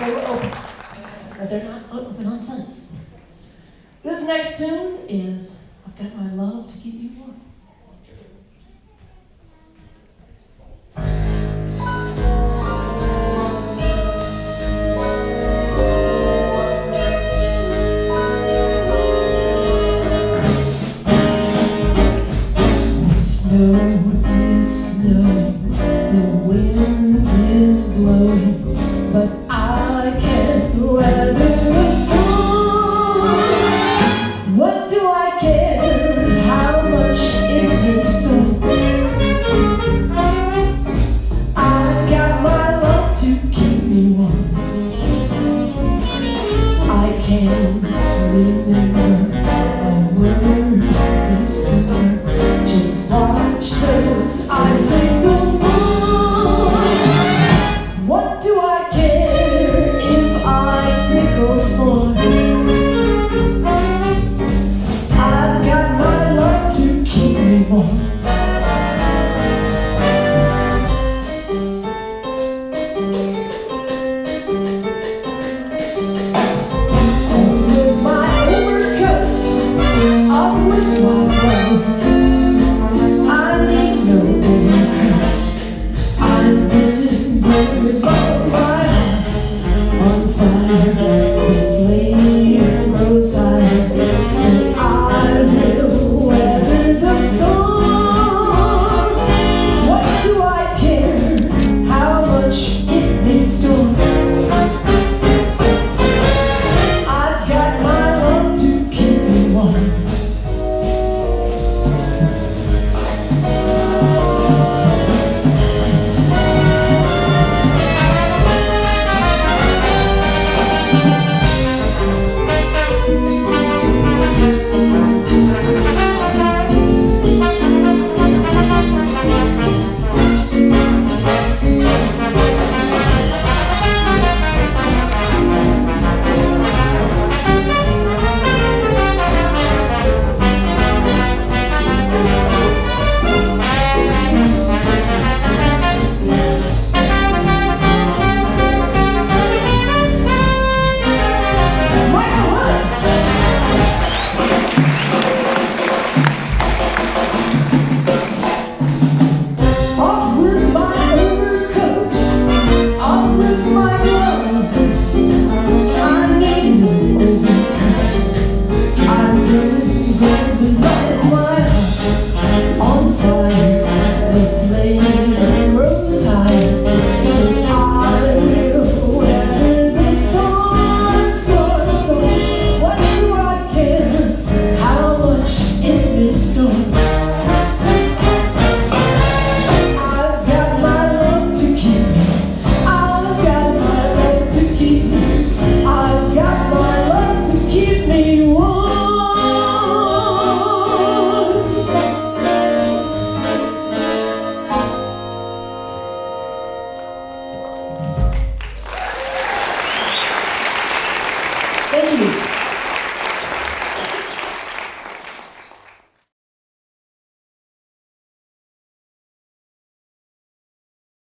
they were open, but they're not open on Sundays. This next tune is I've Got My Love to Keep You Warm. The snow is snow.